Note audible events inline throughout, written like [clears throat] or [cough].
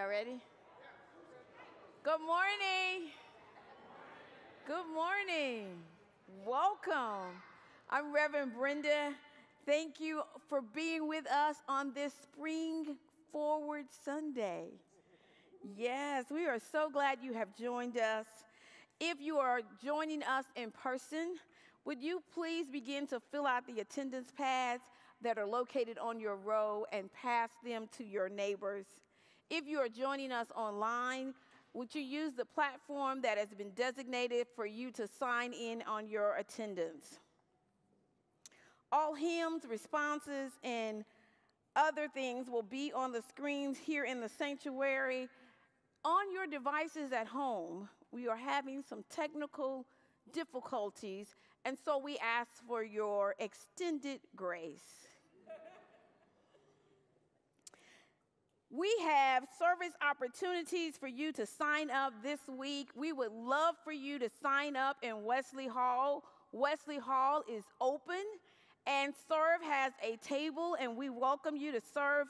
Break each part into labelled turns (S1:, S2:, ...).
S1: Y'all ready? Good morning. Good morning. Welcome. I'm Reverend Brenda. Thank you for being with us on this Spring Forward Sunday. Yes, we are so glad you have joined us. If you are joining us in person, would you please begin to fill out the attendance pads that are located on your row and pass them to your neighbors? If you are joining us online, would you use the platform that has been designated for you to sign in on your attendance? All hymns, responses, and other things will be on the screens here in the sanctuary. On your devices at home, we are having some technical difficulties, and so we ask for your extended grace. We have service opportunities for you to sign up this week. We would love for you to sign up in Wesley Hall. Wesley Hall is open, and Serve has a table, and we welcome you to serve.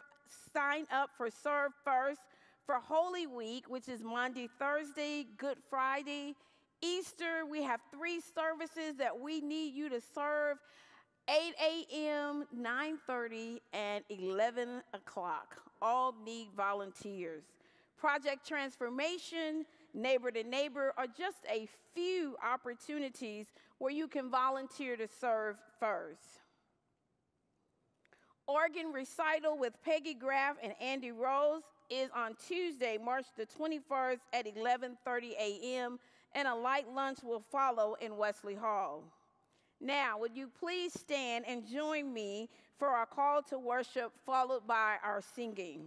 S1: Sign up for Serve First for Holy Week, which is Monday, Thursday, Good Friday, Easter. We have three services that we need you to serve. 8 a.m., 9:30, and 11 o'clock. All need volunteers. Project Transformation, Neighbor to Neighbor are just a few opportunities where you can volunteer to serve first. Organ recital with Peggy Graff and Andy Rose is on Tuesday, March the 21st at 11:30 a.m., and a light lunch will follow in Wesley Hall. Now, would you please stand and join me for our call to worship, followed by our singing?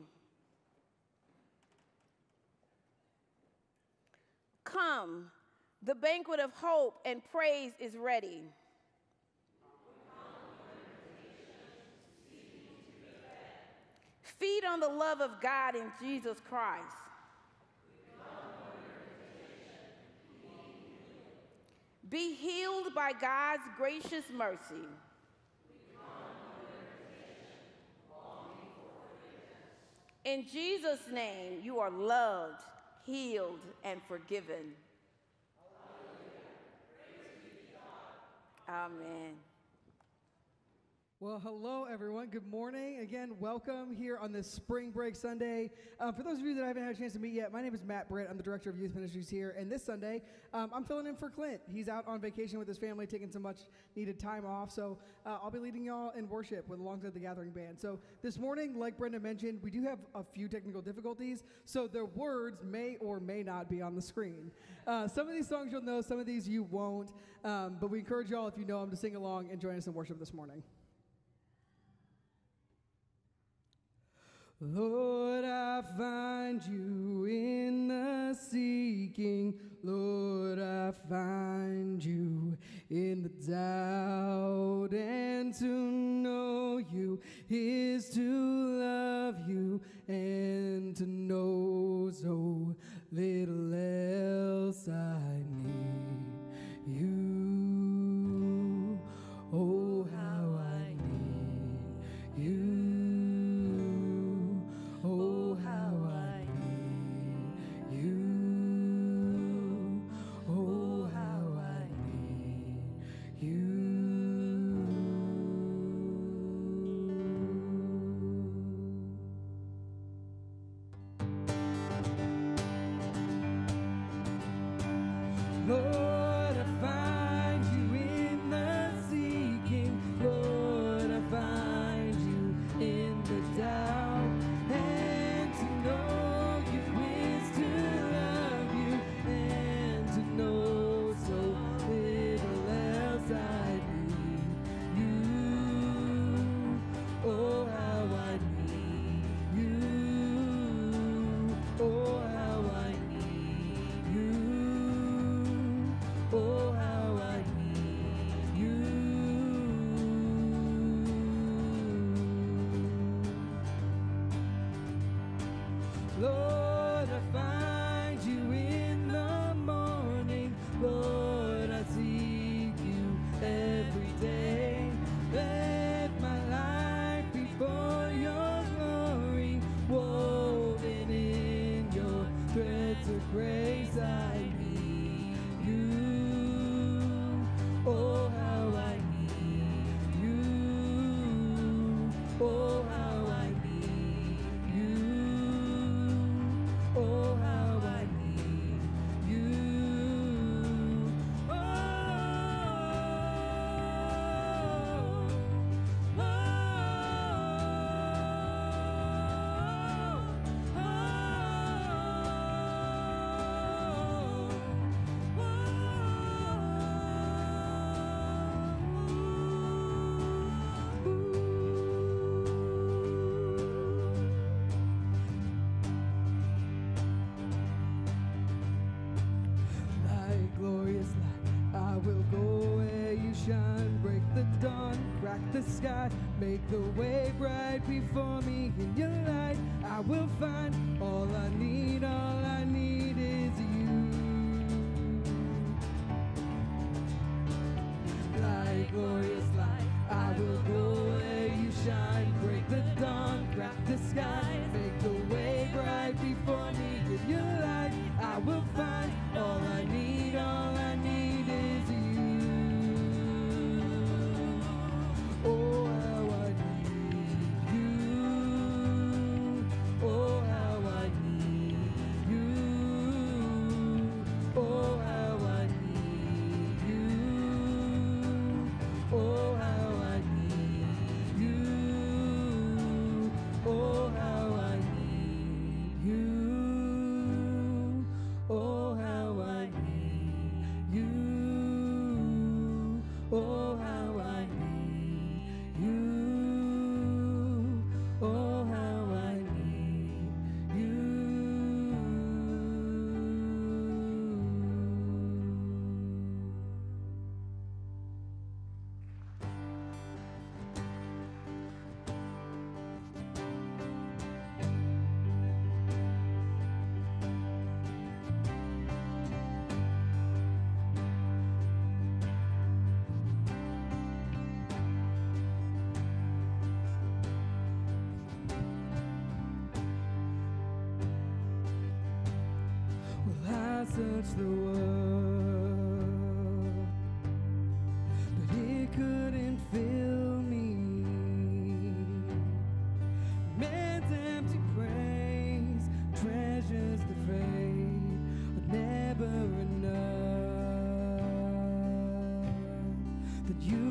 S1: Come, the banquet of hope and praise is ready. Feed on the love of God in Jesus Christ. Be healed by God's gracious mercy. In Jesus' name, you are loved, healed, and forgiven. Amen.
S2: Well, hello, everyone. Good morning. Again, welcome here on this spring break Sunday. Uh, for those of you that I haven't had a chance to meet yet, my name is Matt Britt. I'm the Director of Youth Ministries here. And this Sunday, um, I'm filling in for Clint. He's out on vacation with his family, taking some much needed time off. So uh, I'll be leading y'all in worship with alongside the Gathering Band. So this morning, like Brenda mentioned, we do have a few technical difficulties. So the words may or may not be on the screen. Uh, some of these songs you'll know, some of these you won't. Um, but we encourage y'all, if you know them, to sing along and join us in worship this morning. Lord, I find you in the seeking. Lord, I find you in the doubt. And to know you is to love you, and to know so little else I need you. Shine. Break the dawn, crack the sky, make the way bright before me. In your light, I will find all I need, all I need is you. Light, glorious light, I will go where you shine. Break the dawn, crack the sky, make the way bright before me. In your light, I will find all I need, all I That you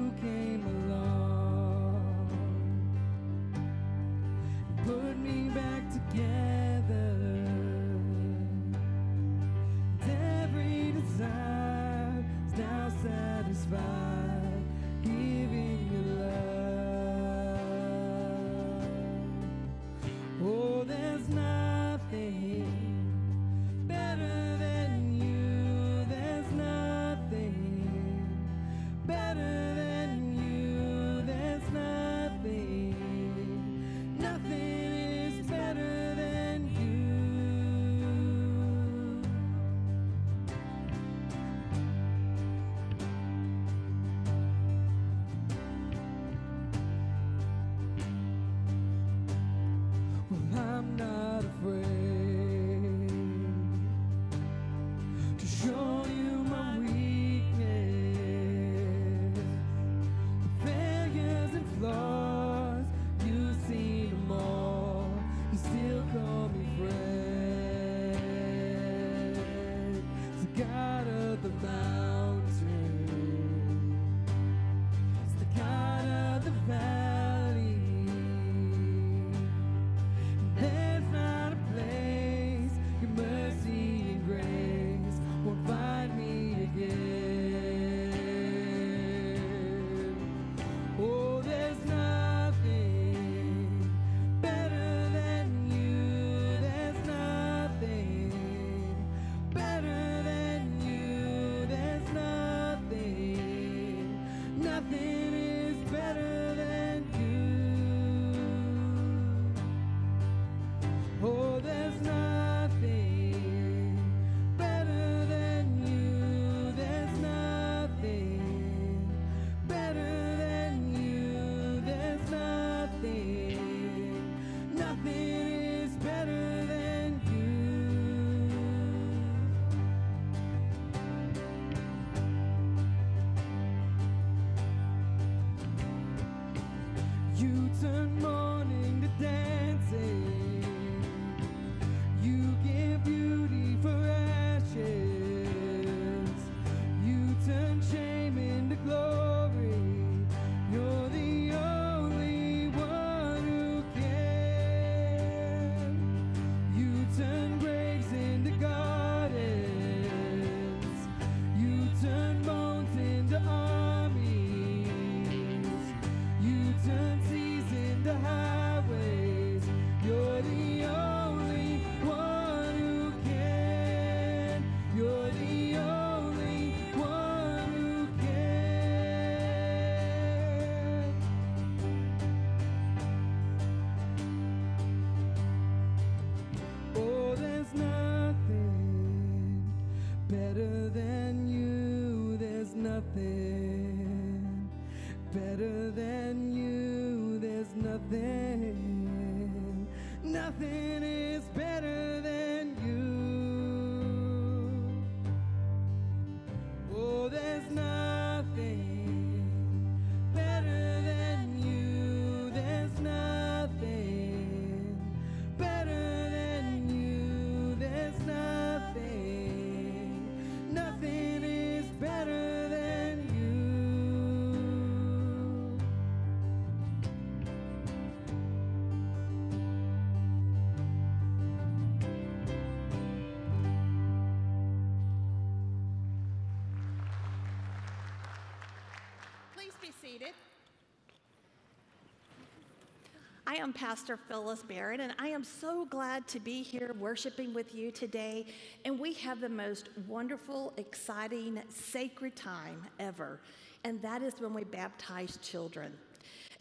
S3: I am Pastor Phyllis Barrett, and I am so glad to be here worshiping with you today. And we have the most wonderful, exciting, sacred time ever, and that is when we baptize children.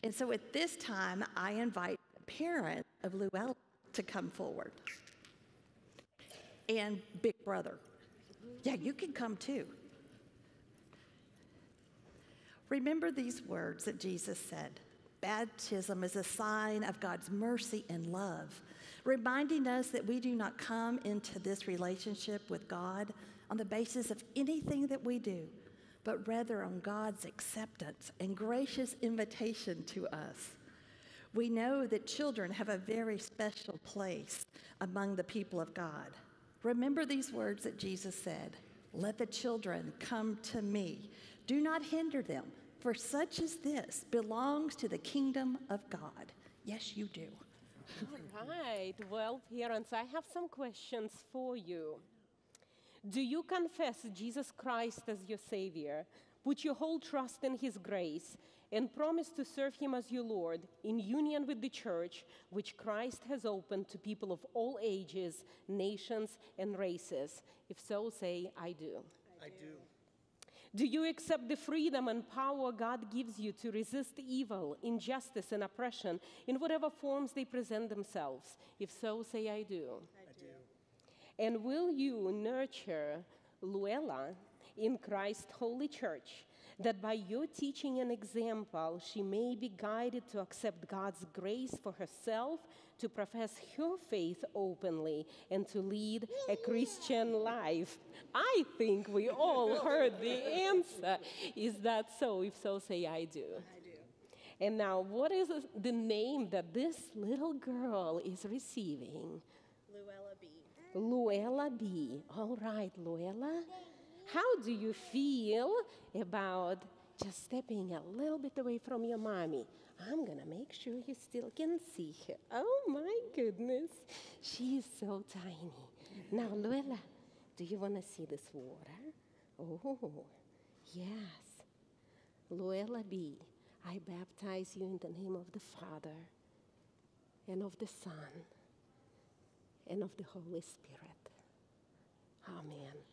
S3: And so at this time, I invite the parent of Luella to come forward. And Big Brother. Yeah, you can come too. Remember these words that Jesus said baptism is a sign of God's mercy and love, reminding us that we do not come into this relationship with God on the basis of anything that we do, but rather on God's acceptance and gracious invitation to us. We know that children have a very special place among the people of God. Remember these words that Jesus said Let the children come to me. Do not hinder them for such as this belongs to the kingdom of God. Yes, you do.
S4: All right. Well, parents, I have some questions for you. Do you confess Jesus Christ as your Savior? Put your whole trust in His grace and promise to serve Him as your Lord in union with the church, which Christ has opened to people of all ages, nations, and races? If so, say, I do.
S5: I do.
S4: Do you accept the freedom and power God gives you to resist evil, injustice, and oppression in whatever forms they present themselves? If so, say, I do.
S5: I do.
S4: And will you nurture Luella in Christ's holy church, that by your teaching and example, she may be guided to accept God's grace for herself to profess her faith openly and to lead a Christian life? I think we all heard the answer. Is that so? If so, say, I do.
S5: I do.
S4: And now, what is the name that this little girl is receiving?
S5: Luella B.
S4: Luella B. All right, Luella. How do you feel about just stepping a little bit away from your mommy? I'm gonna make sure you still can see her. Oh my goodness, she's so tiny. Now, Luella, do you wanna see this water? Oh, yes. Luella B., I baptize you in the name of the Father and of the Son and of the Holy Spirit. Amen.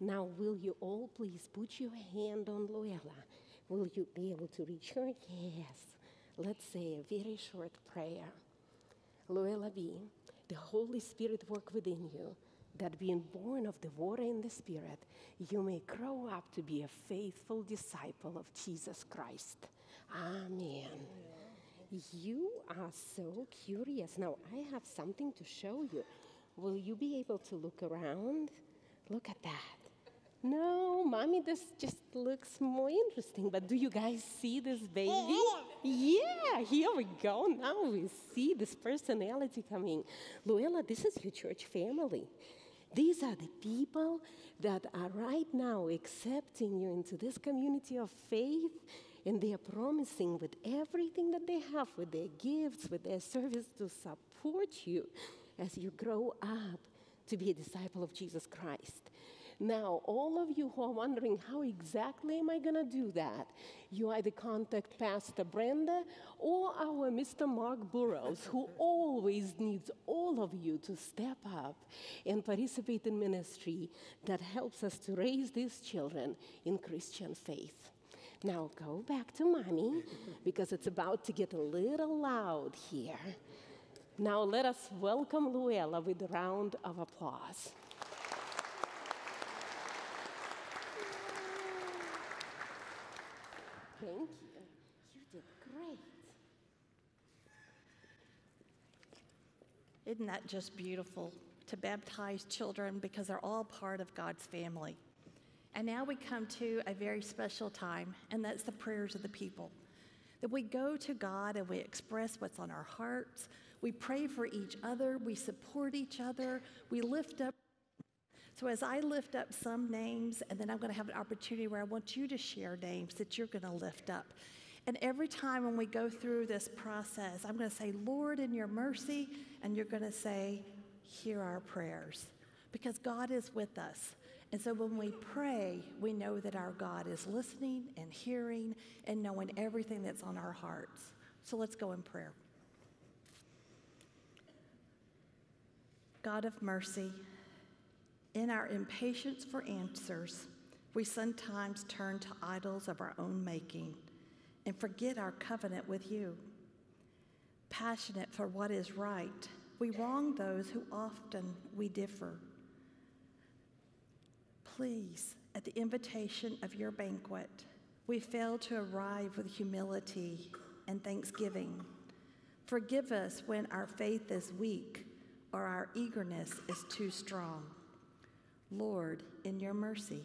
S4: Now, will you all please put your hand on Luella? Will you be able to reach her? Yes. Let's say a very short prayer. Luella B., the Holy Spirit work within you, that being born of the water and the Spirit, you may grow up to be a faithful disciple of Jesus Christ. Amen. You are so curious. Now, I have something to show you. Will you be able to look around? Look at that. No, mommy, this just looks more interesting. But do you guys see this baby? Yeah, here we go. Now we see this personality coming. Luella, this is your church family. These are the people that are right now accepting you into this community of faith, and they are promising with everything that they have, with their gifts, with their service, to support you as you grow up to be a disciple of Jesus Christ. Now, all of you who are wondering how exactly am I going to do that, you either contact Pastor Brenda or our Mr. Mark Burrows, who always needs all of you to step up and participate in ministry that helps us to raise these children in Christian faith. Now, go back to mommy because it's about to get a little loud here. Now, let us welcome Luella with a round of applause. Thank you. You did great.
S3: Isn't that just beautiful to baptize children because they're all part of God's family? And now we come to a very special time, and that's the prayers of the people. That we go to God and we express what's on our hearts. We pray for each other. We support each other. We lift up. So, as I lift up some names, and then I'm going to have an opportunity where I want you to share names that you're going to lift up. And every time when we go through this process, I'm going to say, Lord, in your mercy, and you're going to say, Hear our prayers. Because God is with us. And so when we pray, we know that our God is listening and hearing and knowing everything that's on our hearts. So let's go in prayer. God of mercy, in our impatience for answers, we sometimes turn to idols of our own making and forget our covenant with you. Passionate for what is right, we wrong those who often we differ. Please, at the invitation of your banquet, we fail to arrive with humility and thanksgiving. Forgive us when our faith is weak or our eagerness is too strong. Lord, in your mercy.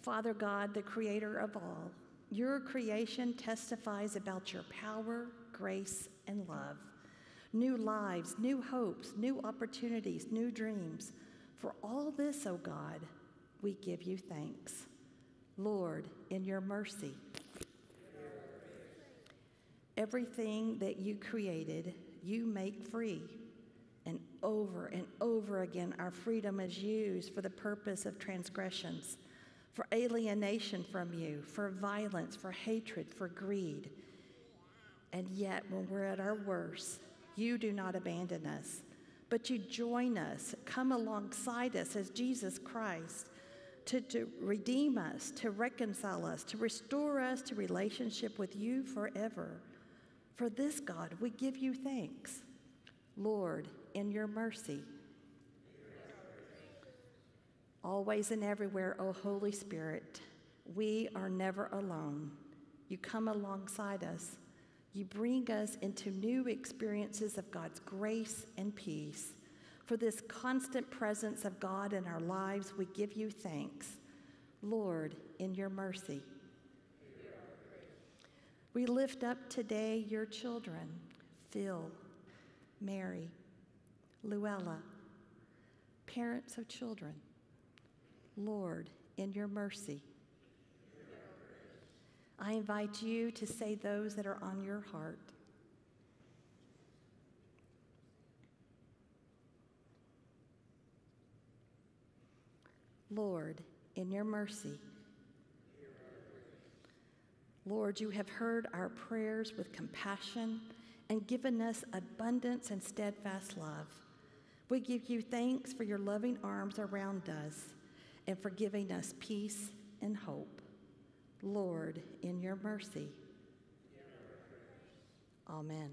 S3: Father God, the creator of all, your creation testifies about your power, grace, and love. New lives, new hopes, new opportunities, new dreams. For all this, O oh God, we give you thanks. Lord, in your mercy. Everything that you created, you make free. Over and over again, our freedom is used for the purpose of transgressions, for alienation from you, for violence, for hatred, for greed. And yet, when we're at our worst, you do not abandon us, but you join us, come alongside us as Jesus Christ to, to redeem us, to reconcile us, to restore us to relationship with you forever. For this, God, we give you thanks. Lord, in your mercy. Always and everywhere, O Holy Spirit, we are never alone. You come alongside us. You bring us into new experiences of God's grace and peace. For this constant presence of God in our lives, we give you thanks. Lord, in your mercy. We lift up today your children, Phil, Mary, Luella, parents of children, Lord, in your mercy. I invite you to say those that are on your heart. Lord, in your mercy. Lord, you have heard our prayers with compassion and given us abundance and steadfast love. We give you thanks for your loving arms around us and for giving us peace and hope. Lord, in your mercy. Amen.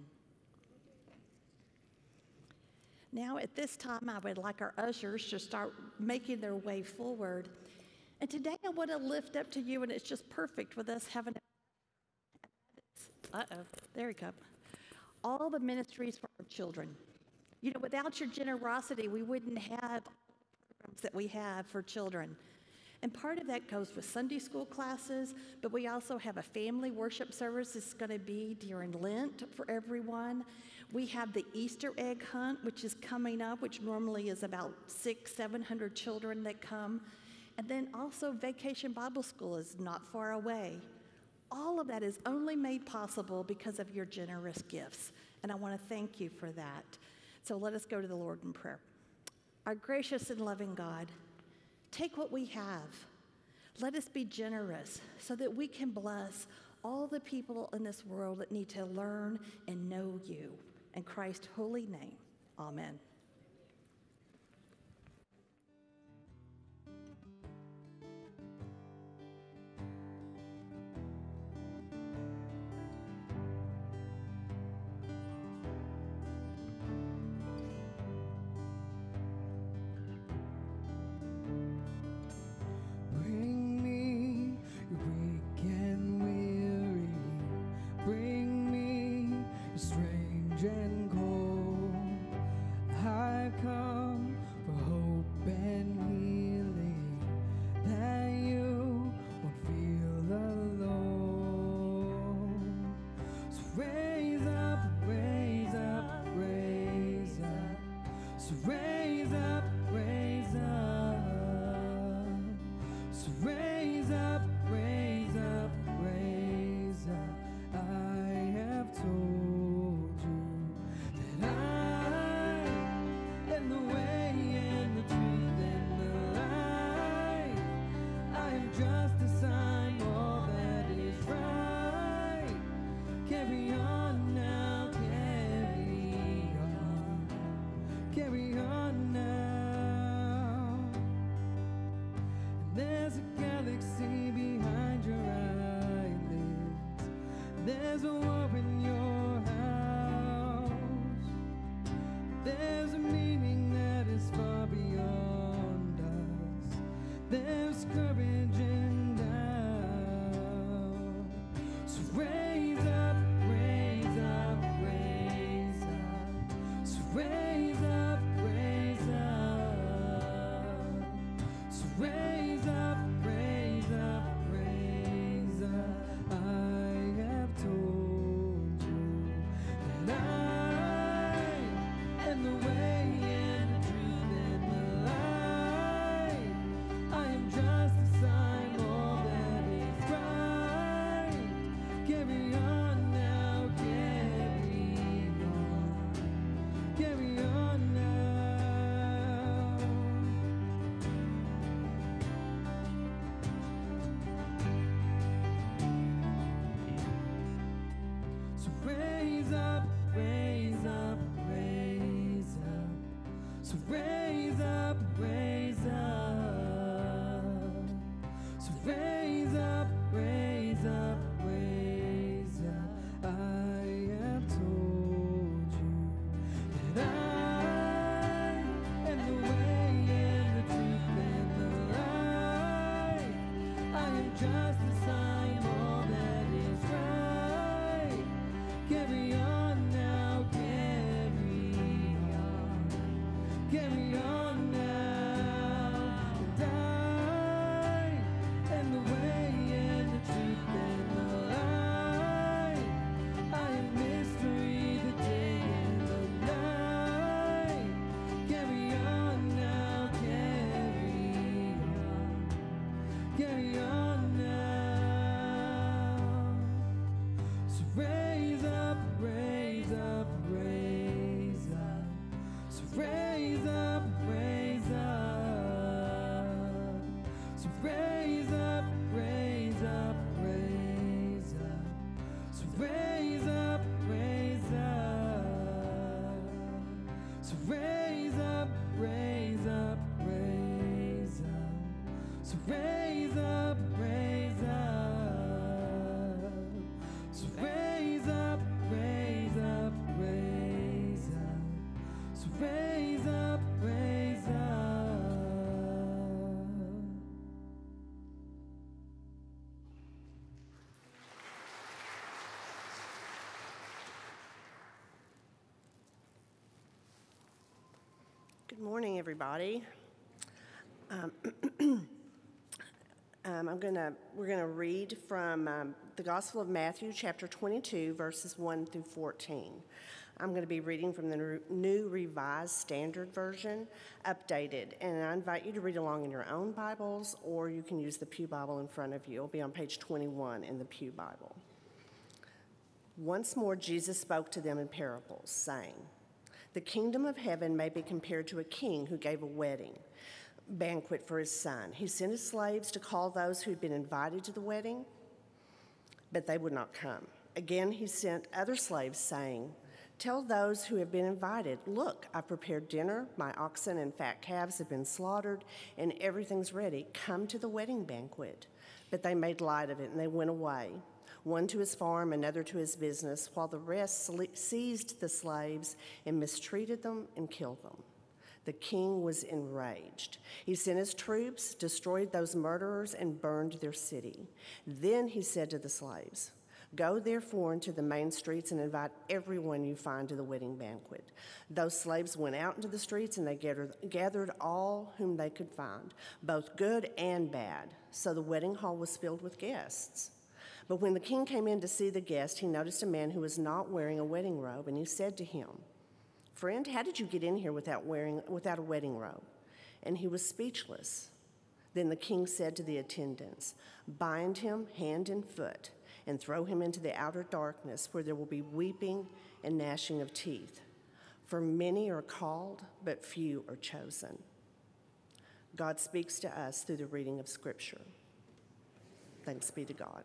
S3: Now, at this time, I would like our ushers to start making their way forward. And today, I want to lift up to you, and it's just perfect with us having. Uh oh, there we go. All the ministries for our children. You know, without your generosity, we wouldn't have programs that we have for children.
S2: And part of that goes with Sunday school classes, but we also have a family worship service that's going to be during Lent for everyone. We have the Easter egg hunt, which is coming up, which normally is about six, 700 children that come. And then also, Vacation Bible School is not far away. All of that is only made possible because of your generous gifts. And I want to thank you for that. So let us go to the Lord in prayer. Our gracious and loving God, take what we have. Let us be generous so that we can bless all the people in this world that need to learn and know you. In Christ's holy name, amen.
S5: Good morning, everybody. Um, [clears throat] Um, I'm gonna, we're going to read from um, the Gospel of Matthew, chapter 22, verses 1 through 14. I'm going to be reading from the New Revised Standard Version, updated, and I invite you to read along in your own Bibles, or you can use the Pew Bible in front of you. It'll be on page 21 in the Pew Bible. Once more, Jesus spoke to them in parables, saying, The kingdom of heaven may be compared to a king who gave a wedding banquet for his son. He sent his slaves to call those who had been invited to the wedding, but they would not come. Again, he sent other slaves, saying, Tell those who have been invited, Look, I've prepared dinner, my oxen and fat calves have been slaughtered, and everything's ready. Come to the wedding banquet. But they made light of it and they went away one to his farm, another to his business, while the rest seized the slaves and mistreated them and killed them. The king was enraged. He sent his troops, destroyed those murderers, and burned their city. Then he said to the slaves, Go therefore into the main streets and invite everyone you find to the wedding banquet. Those slaves went out into the streets and they gathered, gathered all whom they could find, both good and bad. So the wedding hall was filled with guests. But when the king came in to see the guest, he noticed a man who was not wearing a wedding robe, and he said to him, Friend, how did you get in here without, wearing, without a wedding robe? And he was speechless. Then the king said to the attendants, Bind him hand and foot, and throw him into the outer darkness, where there will be weeping and gnashing of teeth. For many are called, but few are chosen. God speaks to us through the reading of Scripture. Thanks be to God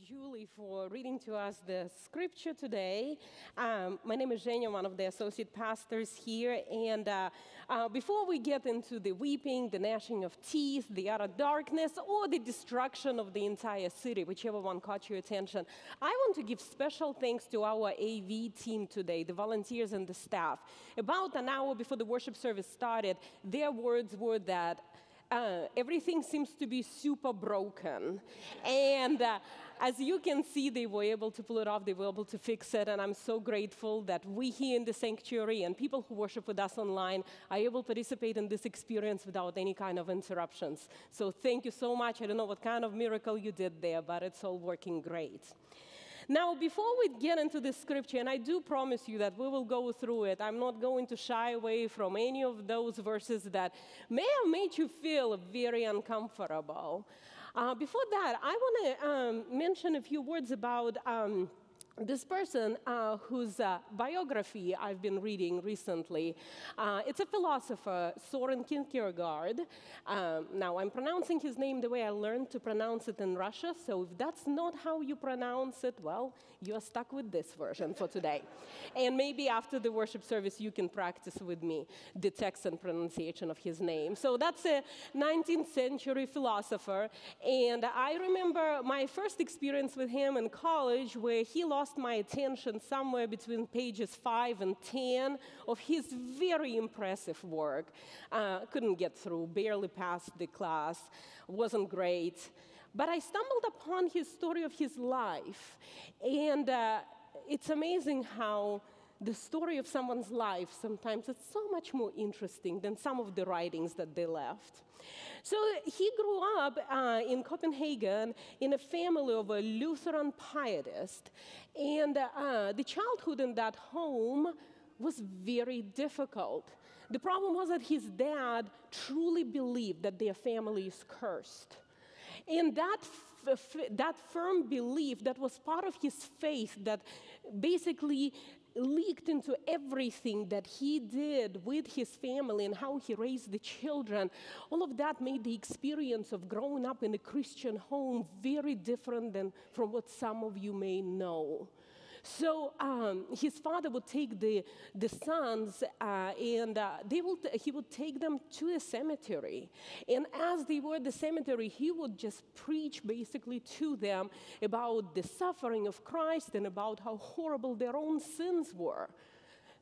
S4: Julie, for reading to us the scripture today. Um, my name is Zhenya, one of the associate pastors here. And uh, uh, before we get into the weeping, the gnashing of teeth, the utter darkness, or the destruction of the entire city, whichever one caught your attention, I want to give special thanks to our AV team today, the volunteers and the staff. About an hour before the worship service started, their words were that uh, everything seems to be super broken. And uh, as you can see, they were able to pull it off, they were able to fix it, and I'm so grateful that we here in the sanctuary and people who worship with us online are able to participate in this experience without any kind of interruptions. So thank you so much. I don't know what kind of miracle you did there, but it's all working great. Now, before we get into the scripture, and I do promise you that we will go through it, I'm not going to shy away from any of those verses that may have made you feel very uncomfortable. Uh, before that, I want to um, mention a few words about. Um, this person uh, whose uh, biography I've been reading recently, uh, it's a philosopher, Soren Kierkegaard. Um, now, I'm pronouncing his name the way I learned to pronounce it in Russia, so if that's not how you pronounce it, well, you're stuck with this version for today. and maybe after the worship service, you can practice with me the text and pronunciation of his name. So that's a 19th century philosopher, and I remember my first experience with him in college where he lost lost my attention somewhere between pages 5 and 10 of his very impressive work. Uh, couldn't get through, barely passed the class, wasn't great. But I stumbled upon his story of his life, and uh, it's amazing how the story of someone's life sometimes is so much more interesting than some of the writings that they left. So he grew up uh, in Copenhagen in a family of a Lutheran pietist, and uh, the childhood in that home was very difficult. The problem was that his dad truly believed that their family is cursed. And that, that firm belief that was part of his faith that basically leaked into everything that he did with his family and how he raised the children. All of that made the experience of growing up in a Christian home very different than from what some of you may know. So um, his father would take the, the sons uh, and uh, they would, he would take them to the cemetery. And as they were at the cemetery, he would just preach basically to them about the suffering of Christ and about how horrible their own sins were.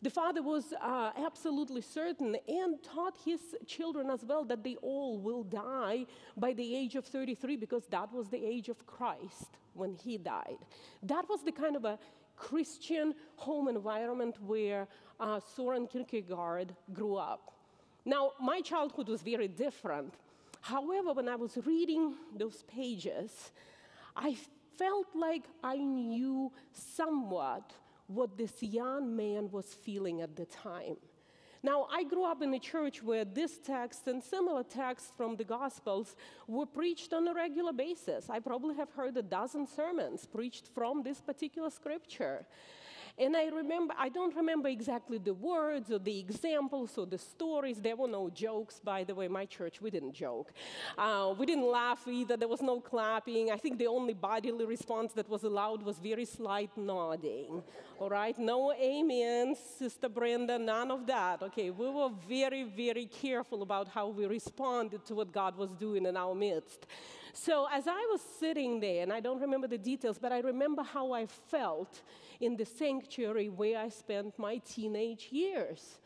S4: The father was uh, absolutely certain and taught his children as well that they all will die by the age of 33 because that was the age of Christ when he died. That was the kind of a Christian home environment where uh, Soren Kierkegaard grew up. Now, my childhood was very different. However, when I was reading those pages, I felt like I knew somewhat what this young man was feeling at the time. Now, I grew up in a church where this text and similar texts from the Gospels were preached on a regular basis. I probably have heard a dozen sermons preached from this particular scripture. And I remember, I don't remember exactly the words or the examples or the stories. There were no jokes, by the way. My church, we didn't joke. Uh, we didn't laugh either. There was no clapping. I think the only bodily response that was allowed was very slight nodding. All right? No amens, Sister Brenda, none of that. Okay, we were very, very careful about how we responded to what God was doing in our midst. So as I was sitting there, and I don't remember the details, but I remember how I felt in the sanctuary where I spent my teenage years.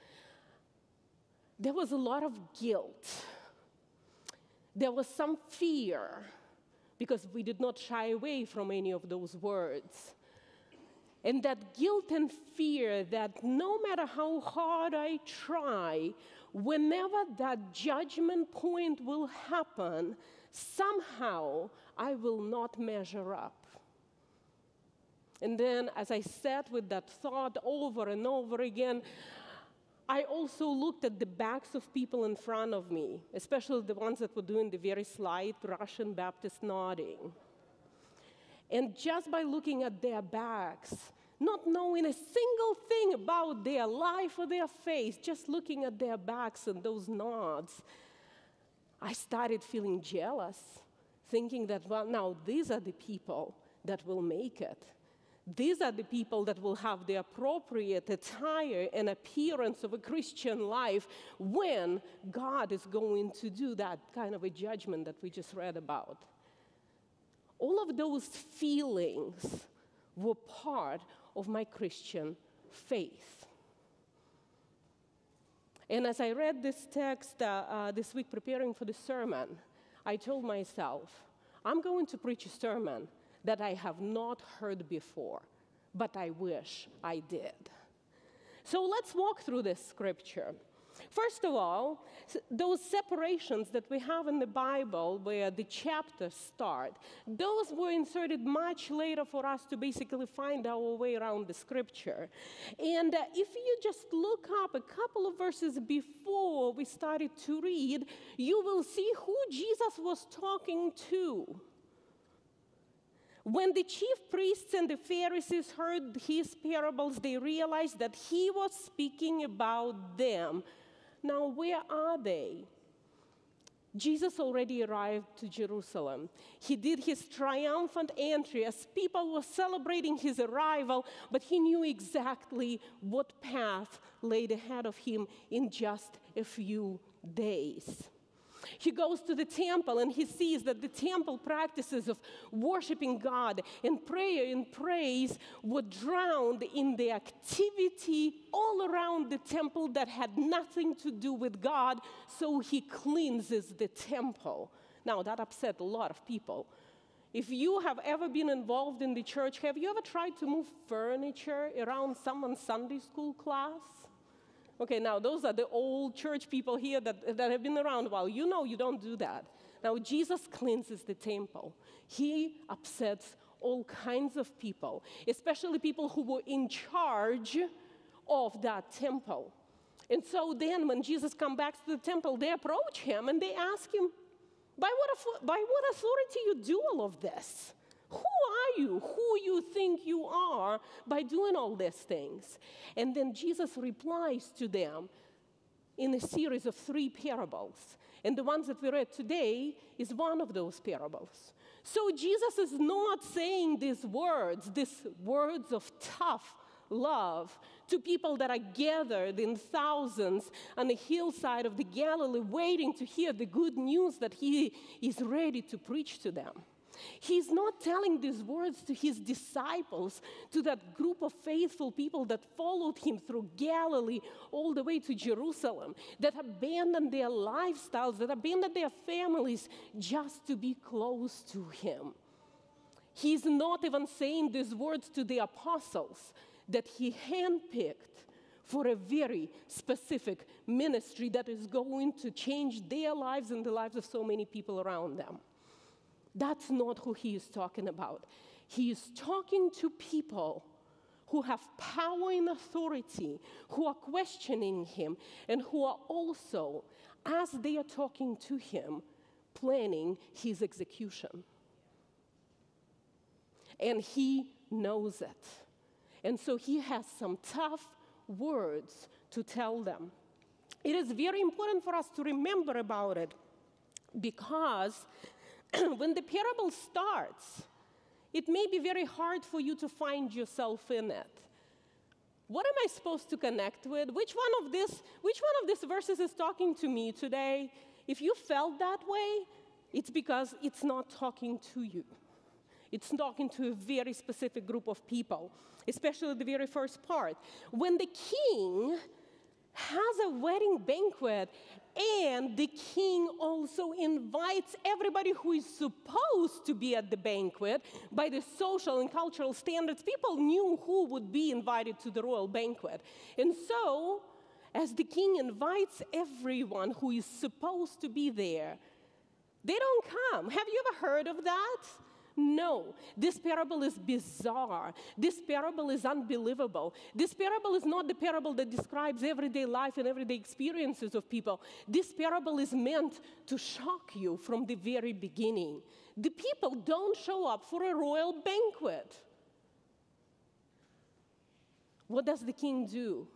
S4: There was a lot of guilt. There was some fear because we did not shy away from any of those words. And that guilt and fear that no matter how hard I try, whenever that judgment point will happen, somehow I will not measure up. And then, as I sat with that thought over and over again, I also looked at the backs of people in front of me, especially the ones that were doing the very slight Russian Baptist nodding. And just by looking at their backs, not knowing a single thing about their life or their face, just looking at their backs and those nods, I started feeling jealous, thinking that, well, now these are the people that will make it. These are the people that will have the appropriate attire and appearance of a Christian life when God is going to do that kind of a judgment that we just read about. All of those feelings were part of my Christian faith. And as I read this text uh, uh, this week, preparing for the sermon, I told myself, I'm going to preach a sermon that I have not heard before, but I wish I did. So let's walk through this scripture. First of all, those separations that we have in the Bible where the chapters start, those were inserted much later for us to basically find our way around the scripture. And uh, if you just look up a couple of verses before we started to read, you will see who Jesus was talking to. When the chief priests and the Pharisees heard his parables, they realized that he was speaking about them now, where are they? Jesus already arrived to Jerusalem. He did his triumphant entry as people were celebrating his arrival, but he knew exactly what path laid ahead of him in just a few days. He goes to the temple and he sees that the temple practices of worshiping God and prayer and praise were drowned in the activity all around the temple that had nothing to do with God, so he cleanses the temple. Now, that upset a lot of people. If you have ever been involved in the church, have you ever tried to move furniture around someone's Sunday school class? Okay, now those are the old church people here that, that have been around a while. You know you don't do that. Now, Jesus cleanses the temple, he upsets all kinds of people, especially people who were in charge of that temple. And so then, when Jesus comes back to the temple, they approach him and they ask him, by what, by what authority you do all of this? Who are you? Who you think you are by doing all these things? And then Jesus replies to them in a series of three parables. And the ones that we read today is one of those parables. So Jesus is not saying these words, these words of tough love to people that are gathered in thousands on the hillside of the Galilee waiting to hear the good news that he is ready to preach to them. He's not telling these words to his disciples, to that group of faithful people that followed him through Galilee all the way to Jerusalem, that abandoned their lifestyles, that abandoned their families just to be close to him. He's not even saying these words to the apostles that he handpicked for a very specific ministry that is going to change their lives and the lives of so many people around them. That's not who he is talking about. He is talking to people who have power and authority, who are questioning him, and who are also, as they are talking to him, planning his execution. And he knows it. And so he has some tough words to tell them. It is very important for us to remember about it because [clears throat] when the parable starts, it may be very hard for you to find yourself in it. What am I supposed to connect with? Which one of this, which one of these verses is talking to me today? If you felt that way, it's because it's not talking to you. It's talking to a very specific group of people, especially the very first part. When the king has a wedding banquet and the king also invites everybody who is supposed to be at the banquet by the social and cultural standards. People knew who would be invited to the royal banquet. And so, as the king invites everyone who is supposed to be there, they don't come. Have you ever heard of that? No, this parable is bizarre. This parable is unbelievable. This parable is not the parable that describes everyday life and everyday experiences of people. This parable is meant to shock you from the very beginning. The people don't show up for a royal banquet. What does the king do?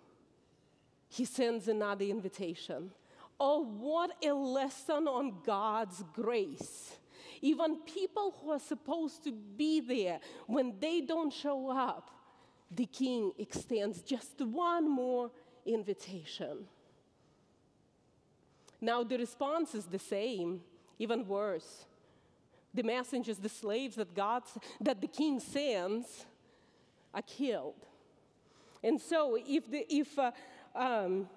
S4: He sends another invitation. Oh, what a lesson on God's grace. Even people who are supposed to be there, when they don't show up, the king extends just one more invitation. Now, the response is the same, even worse. The messengers, the slaves that, God, that the king sends, are killed. And so, if, the, if uh, um,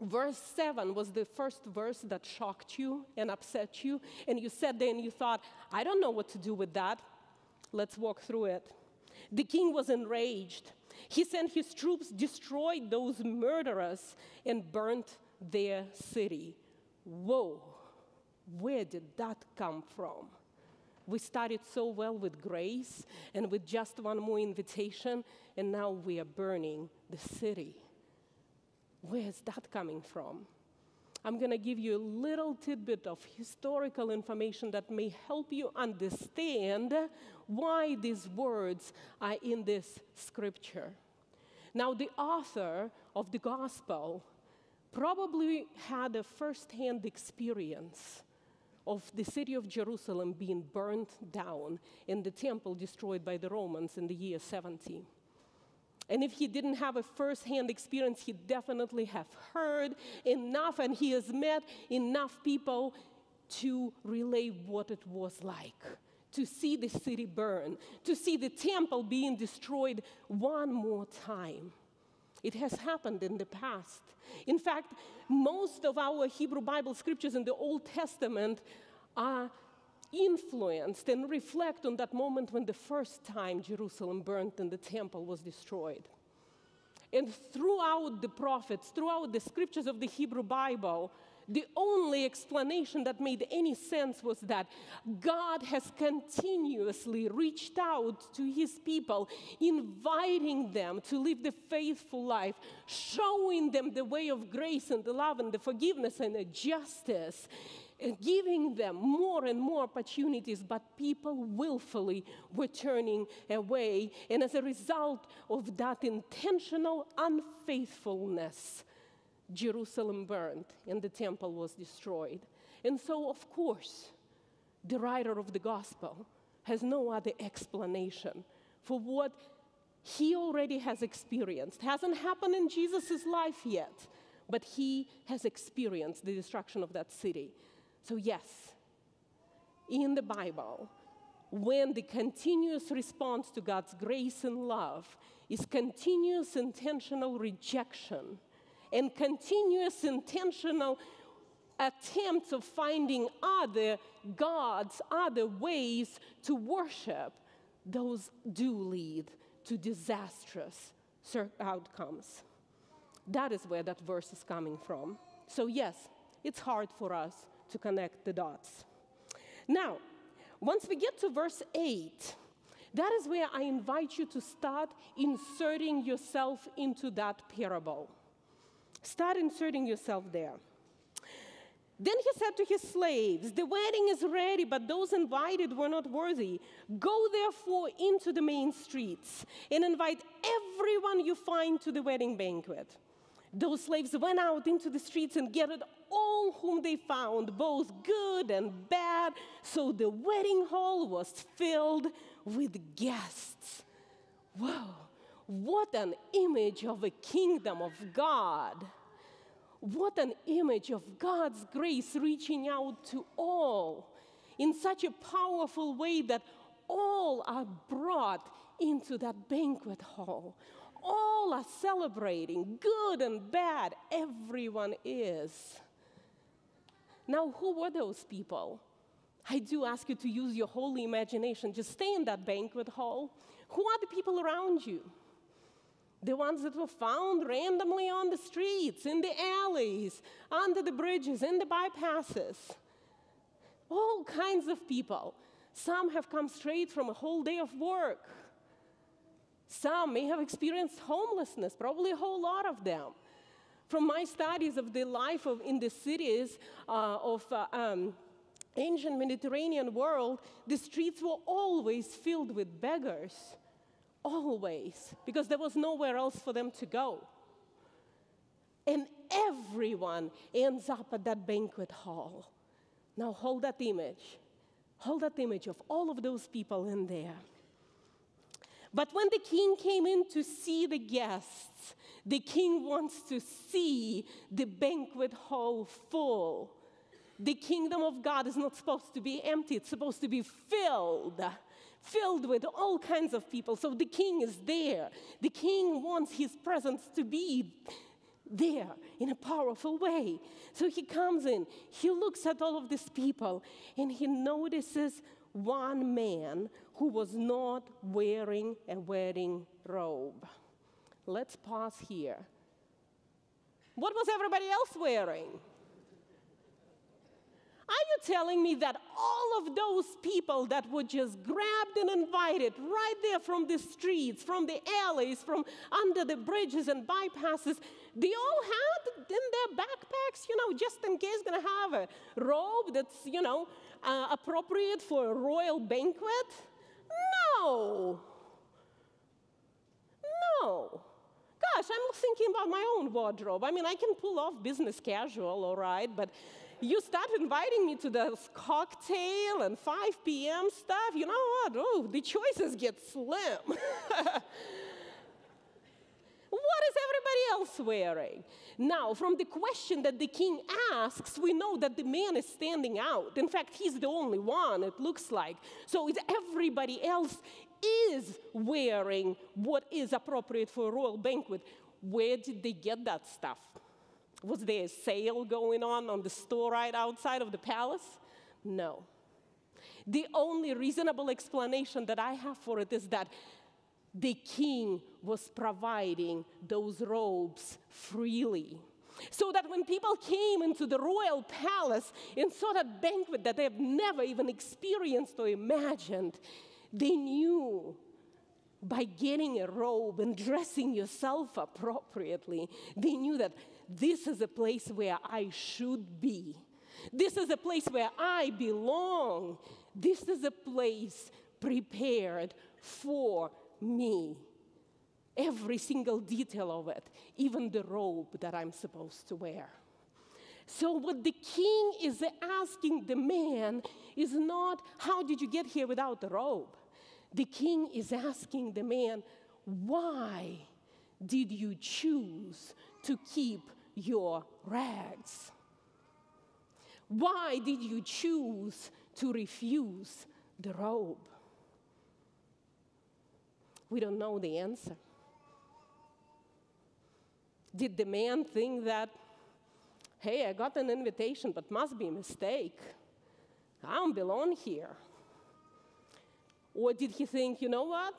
S4: verse 7 was the first verse that shocked you and upset you, and you there and you thought, I don't know what to do with that. Let's walk through it. The king was enraged. He sent his troops, destroyed those murderers, and burnt their city. Whoa, where did that come from? We started so well with grace and with just one more invitation, and now we are burning the city. Where's that coming from? I'm going to give you a little tidbit of historical information that may help you understand why these words are in this scripture. Now, the author of the gospel probably had a firsthand experience of the city of Jerusalem being burnt down and the temple destroyed by the Romans in the year 70. And if he didn't have a first-hand experience, he definitely have heard enough and he has met enough people to relay what it was like to see the city burn, to see the temple being destroyed one more time. It has happened in the past. In fact, most of our Hebrew Bible scriptures in the Old Testament are influenced and reflect on that moment when the first time Jerusalem burned and the temple was destroyed. And throughout the prophets, throughout the scriptures of the Hebrew Bible, the only explanation that made any sense was that God has continuously reached out to his people, inviting them to live the faithful life, showing them the way of grace and the love and the forgiveness and the justice giving them more and more opportunities, but people willfully were turning away. And as a result of that intentional unfaithfulness, Jerusalem burned and the temple was destroyed. And so, of course, the writer of the gospel has no other explanation for what he already has experienced. Hasn't happened in Jesus' life yet, but he has experienced the destruction of that city. So, yes, in the Bible, when the continuous response to God's grace and love is continuous intentional rejection and continuous intentional attempts of finding other gods, other ways to worship, those do lead to disastrous outcomes. That is where that verse is coming from. So, yes, it's hard for us to connect the dots. Now, once we get to verse 8, that is where I invite you to start inserting yourself into that parable. Start inserting yourself there. Then he said to his slaves, The wedding is ready, but those invited were not worthy. Go therefore into the main streets and invite everyone you find to the wedding banquet. Those slaves went out into the streets and gathered all whom they found, both good and bad. So the wedding hall was filled with guests. Whoa, what an image of a kingdom of God! What an image of God's grace reaching out to all in such a powerful way that all are brought into that banquet hall. All are celebrating, good and bad, everyone is. Now, who were those people? I do ask you to use your holy imagination. Just stay in that banquet hall. Who are the people around you? The ones that were found randomly on the streets, in the alleys, under the bridges, in the bypasses. All kinds of people. Some have come straight from a whole day of work. Some may have experienced homelessness, probably a whole lot of them. From my studies of the life of, in the cities uh, of uh, um, ancient Mediterranean world, the streets were always filled with beggars. Always. Because there was nowhere else for them to go. And everyone ends up at that banquet hall. Now hold that image. Hold that image of all of those people in there. But when the king came in to see the guests, the king wants to see the banquet hall full. The kingdom of God is not supposed to be empty, it's supposed to be filled. Filled with all kinds of people. So the king is there. The king wants his presence to be there in a powerful way. So he comes in, he looks at all of these people, and he notices one man who was not wearing a wedding robe. Let's pause here. What was everybody else wearing? Are you telling me that all of those people that were just grabbed and invited right there from the streets, from the alleys, from under the bridges and bypasses, they all had in their backpacks, you know, just in case gonna have a robe that's, you know, uh, appropriate for a royal banquet? No. No. Gosh, I'm thinking about my own wardrobe. I mean, I can pull off business casual, all right, but you start inviting me to this cocktail and 5 p.m. stuff, you know what? Oh, the choices get slim. [laughs] what is everybody else wearing? Now, from the question that the king asks, we know that the man is standing out. In fact, he's the only one, it looks like. So is everybody else is wearing what is appropriate for a royal banquet. Where did they get that stuff? Was there a sale going on on the store right outside of the palace? No. The only reasonable explanation that I have for it is that the king was providing those robes freely. So that when people came into the royal palace and saw that banquet that they have never even experienced or imagined, they knew by getting a robe and dressing yourself appropriately, they knew that this is a place where I should be. This is a place where I belong. This is a place prepared for me. Every single detail of it, even the robe that I'm supposed to wear. So, what the king is asking the man is not, How did you get here without the robe? The king is asking the man, Why did you choose to keep your rags? Why did you choose to refuse the robe? We don't know the answer. Did the man think that, hey, I got an invitation, but must be a mistake? I don't belong here. Or did he think, you know what?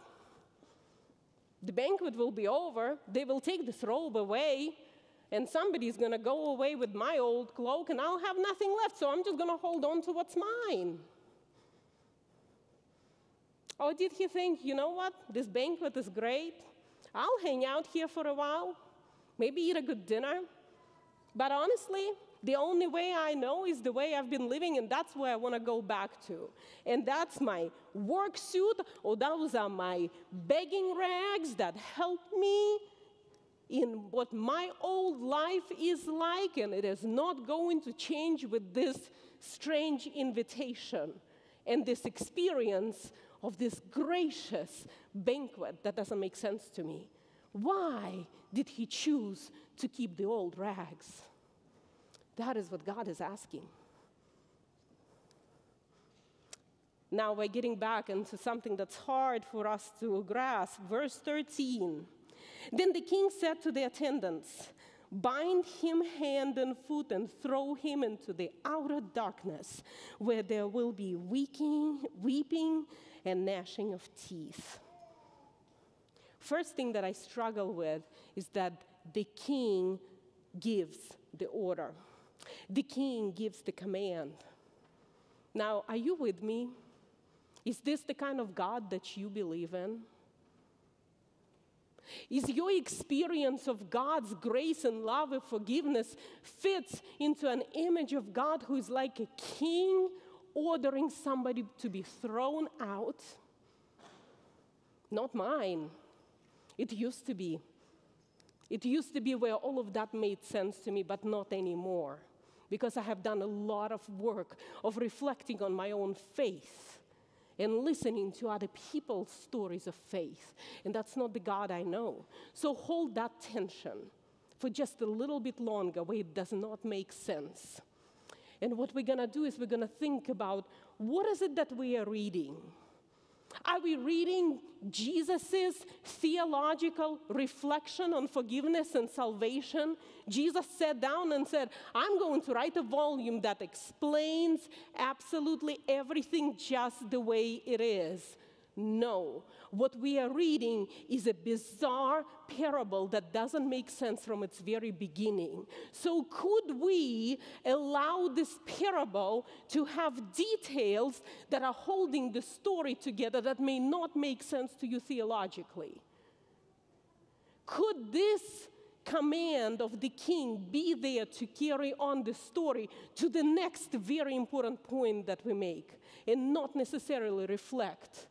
S4: The banquet will be over, they will take this robe away, and somebody's going to go away with my old cloak and I'll have nothing left, so I'm just going to hold on to what's mine. Or did he think, you know what, this banquet is great? I'll hang out here for a while, maybe eat a good dinner. But honestly, the only way I know is the way I've been living, and that's where I want to go back to. And that's my work suit, or those are my begging rags that help me in what my old life is like, and it is not going to change with this strange invitation and this experience of this gracious banquet that doesn't make sense to me. Why did he choose to keep the old rags? That is what God is asking. Now we're getting back into something that's hard for us to grasp. Verse 13. Then the king said to the attendants, Bind him hand and foot and throw him into the outer darkness, where there will be weeping, weeping and gnashing of teeth. First thing that I struggle with is that the king gives the order. The king gives the command. Now, are you with me? Is this the kind of God that you believe in? Is your experience of God's grace and love and forgiveness fits into an image of God who is like a king ordering somebody to be thrown out? Not mine. It used to be. It used to be where all of that made sense to me, but not anymore. Because I have done a lot of work of reflecting on my own faith and listening to other people's stories of faith. And that's not the God I know. So hold that tension for just a little bit longer where it does not make sense. And what we're going to do is we're going to think about what is it that we are reading? Are we reading Jesus' theological reflection on forgiveness and salvation? Jesus sat down and said, I'm going to write a volume that explains absolutely everything just the way it is. No. What we are reading is a bizarre parable that doesn't make sense from its very beginning. So, could we allow this parable to have details that are holding the story together that may not make sense to you theologically? Could this command of the king be there to carry on the story to the next very important point that we make and not necessarily reflect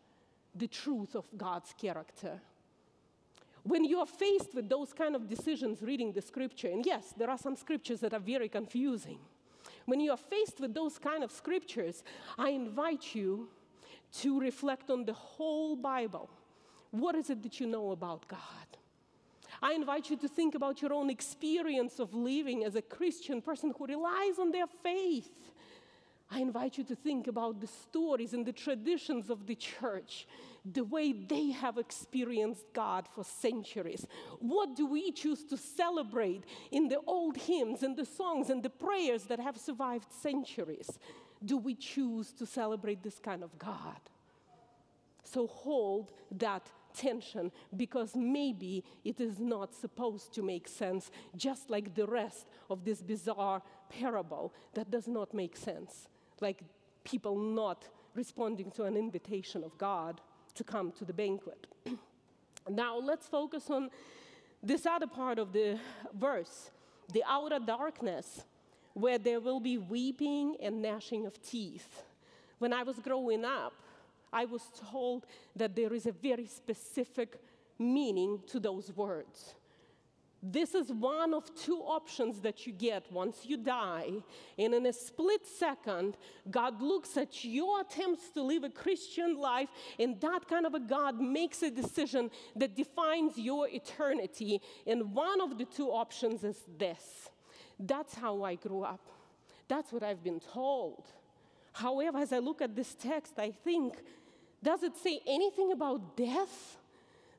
S4: the truth of God's character. When you are faced with those kind of decisions reading the scripture, and yes, there are some scriptures that are very confusing. When you are faced with those kind of scriptures, I invite you to reflect on the whole Bible. What is it that you know about God? I invite you to think about your own experience of living as a Christian person who relies on their faith. I invite you to think about the stories and the traditions of the church, the way they have experienced God for centuries. What do we choose to celebrate in the old hymns and the songs and the prayers that have survived centuries? Do we choose to celebrate this kind of God? So hold that tension because maybe it is not supposed to make sense, just like the rest of this bizarre parable that does not make sense like people not responding to an invitation of God to come to the banquet. [clears throat] now let's focus on this other part of the verse the outer darkness, where there will be weeping and gnashing of teeth. When I was growing up, I was told that there is a very specific meaning to those words. This is one of two options that you get once you die. And in a split second, God looks at your attempts to live a Christian life, and that kind of a God makes a decision that defines your eternity. And one of the two options is this. That's how I grew up. That's what I've been told. However, as I look at this text, I think, does it say anything about death?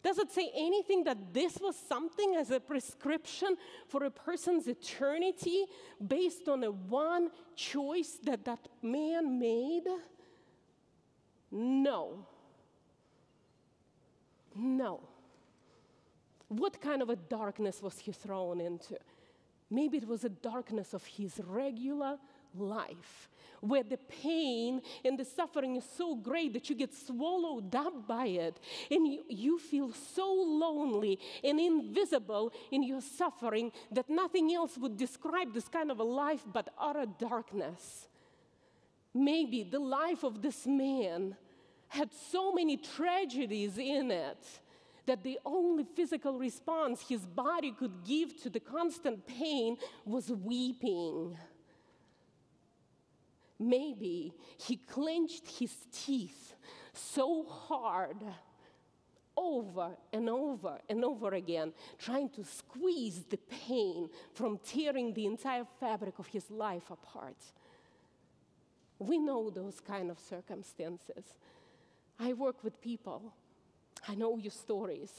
S4: Does it say anything that this was something as a prescription for a person's eternity based on a one choice that that man made? No. No. What kind of a darkness was he thrown into? Maybe it was a darkness of his regular life where the pain and the suffering is so great that you get swallowed up by it and you, you feel so lonely and invisible in your suffering that nothing else would describe this kind of a life but utter darkness. Maybe the life of this man had so many tragedies in it that the only physical response his body could give to the constant pain was weeping. Maybe he clenched his teeth so hard over and over and over again, trying to squeeze the pain from tearing the entire fabric of his life apart. We know those kind of circumstances. I work with people. I know your stories.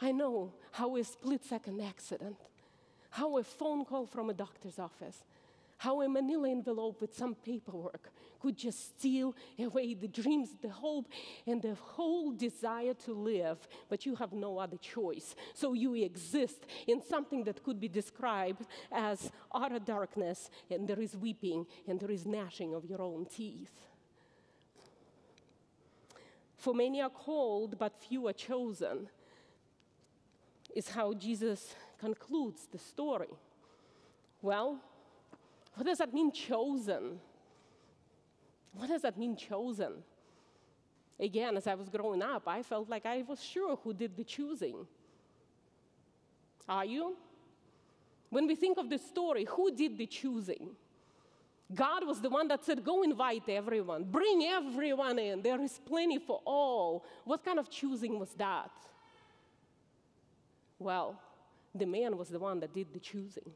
S4: I know how a split second accident, how a phone call from a doctor's office, how a manila envelope with some paperwork could just steal away the dreams, the hope, and the whole desire to live, but you have no other choice. So you exist in something that could be described as utter darkness, and there is weeping, and there is gnashing of your own teeth. For many are called, but few are chosen, is how Jesus concludes the story. Well, what does that mean, chosen? What does that mean, chosen? Again, as I was growing up, I felt like I was sure who did the choosing. Are you? When we think of the story, who did the choosing? God was the one that said, Go invite everyone, bring everyone in. There is plenty for all. What kind of choosing was that? Well, the man was the one that did the choosing.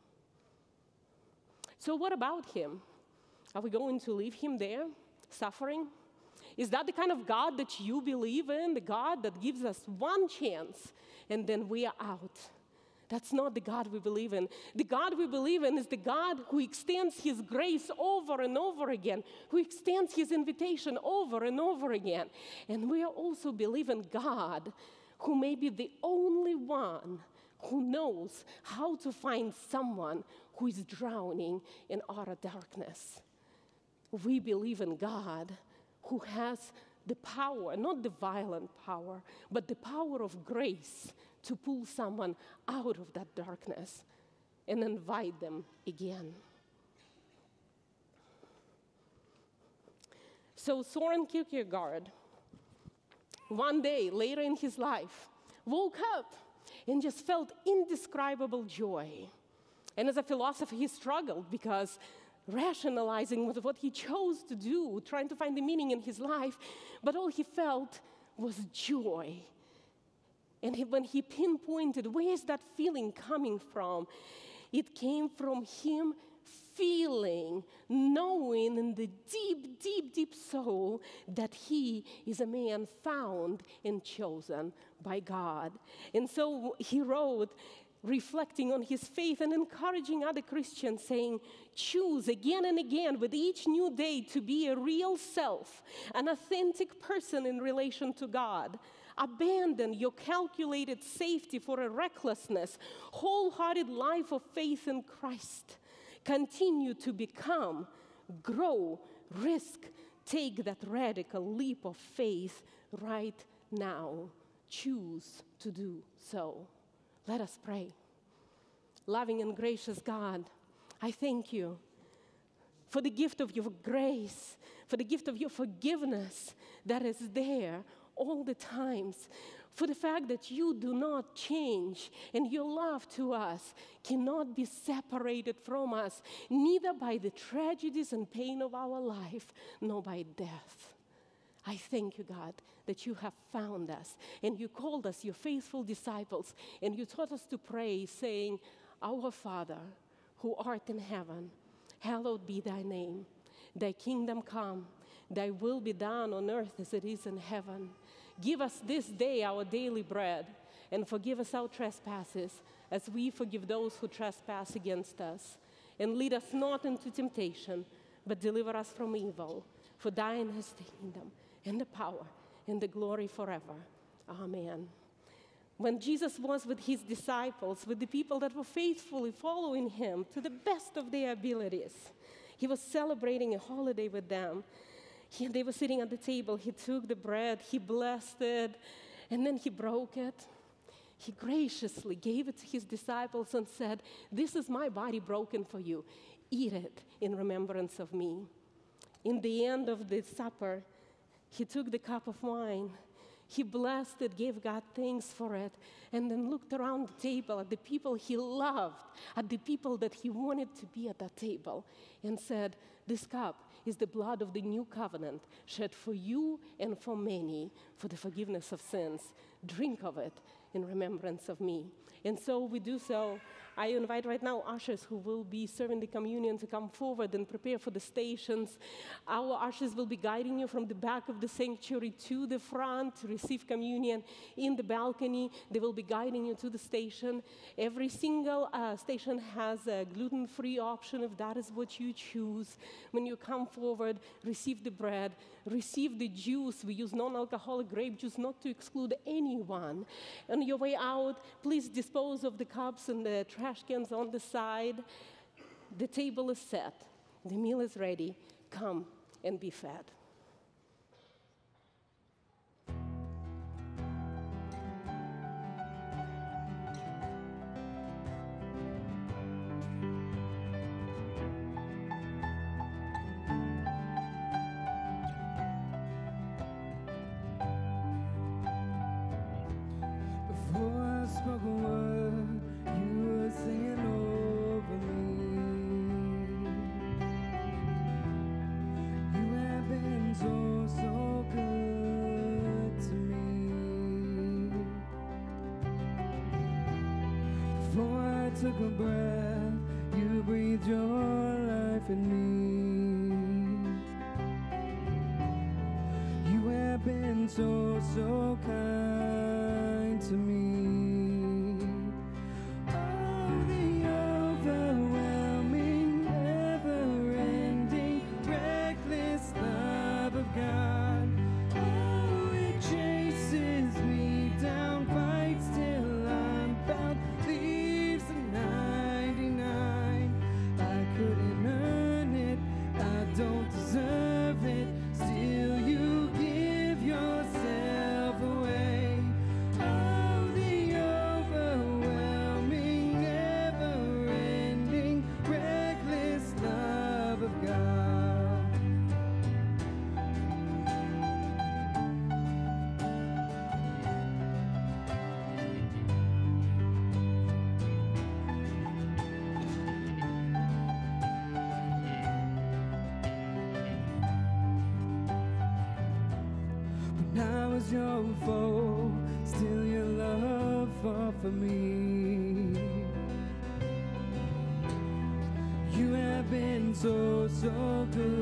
S4: So, what about him? Are we going to leave him there, suffering? Is that the kind of God that you believe in? The God that gives us one chance and then we are out? That's not the God we believe in. The God we believe in is the God who extends His grace over and over again, who extends His invitation over and over again. And we are also believing God who may be the only one who knows how to find someone who is drowning in utter darkness. We believe in God who has the power, not the violent power, but the power of grace to pull someone out of that darkness and invite them again. So, Soren Kierkegaard, one day later in his life, woke up and just felt indescribable joy. And as a philosopher, he struggled because rationalizing was what he chose to do, trying to find the meaning in his life, but all he felt was joy. And he, when he pinpointed where is that feeling coming from, it came from him feeling, knowing in the deep, deep, deep soul that he is a man found and chosen by God. And so he wrote, reflecting on his faith and encouraging other Christians, saying, Choose again and again with each new day to be a real self, an authentic person in relation to God. Abandon your calculated safety for a recklessness, wholehearted life of faith in Christ. Continue to become, grow, risk, take that radical leap of faith right now. Choose to do so. Let us pray. Loving and gracious God, I thank you for the gift of your grace, for the gift of your forgiveness that is there all the times, for the fact that you do not change and your love to us cannot be separated from us, neither by the tragedies and pain of our life, nor by death. I thank you, God, that you have found us and you called us your faithful disciples and you taught us to pray, saying, Our Father, who art in heaven, hallowed be thy name. Thy kingdom come, thy will be done on earth as it is in heaven. Give us this day our daily bread and forgive us our trespasses as we forgive those who trespass against us. And lead us not into temptation, but deliver us from evil. For thine is the kingdom and the power and the glory forever. Amen. when Jesus was with his disciples, with the people that were faithfully following him to the best of their abilities, he was celebrating a holiday with them. He, they were sitting at the table. He took the bread, he blessed it, and then he broke it. He graciously gave it to his disciples and said, This is my body broken for you. Eat it in remembrance of me. In the end of the supper, he took the cup of wine. He blessed it, gave God thanks for it, and then looked around the table at the people he loved, at the people that he wanted to be at that table, and said, This cup is the blood of the new covenant, shed for you and for many for the forgiveness of sins. Drink of it in remembrance of me. And so we do so I invite right now ushers who will be serving the communion to come forward and prepare for the stations. Our ushers will be guiding you from the back of the sanctuary to the front to receive communion in the balcony. They will be guiding you to the station. Every single uh, station has a gluten free option if that is what you choose. When you come forward, receive the bread, receive the juice. We use non alcoholic grape juice not to exclude anyone. On your way out, please dispose of the cups and the trash cans on the side. The table is set, the meal is ready. Come and be fed.
S2: Love your foe, still your love fought for me. You have been so, so good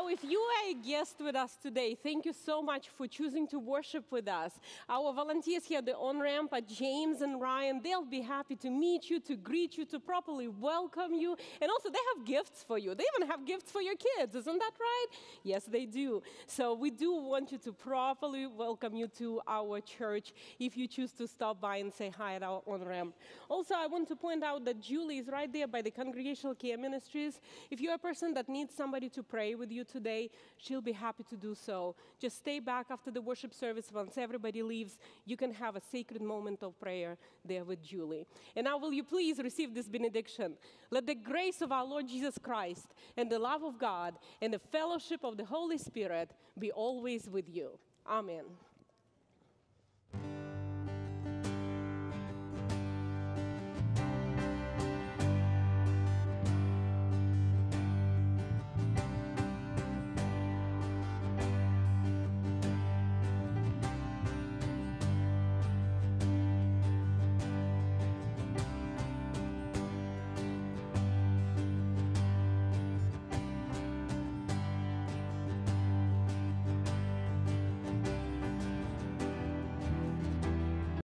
S4: Now, if you are a guest with us today, thank you so much for choosing to worship with us. Our volunteers here at the on ramp are James and Ryan. They'll be happy to meet you, to greet you, to properly welcome you. And also, they have gifts for you. They even have gifts for your kids. Isn't that right? Yes, they do. So, we do want you to properly welcome you to our church if you choose to stop by and say hi at our on ramp. Also, I want to point out that Julie is right there by the Congregational Care Ministries. If you're a person that needs somebody to pray with you today, she'll be happy to do so. Just stay back after the worship service. Once everybody leaves, you can have a sacred moment of prayer there with Julie. And now, will you please receive this benediction? Let the grace of our Lord Jesus Christ and the love of God and the fellowship of the Holy Spirit be always with you. Amen.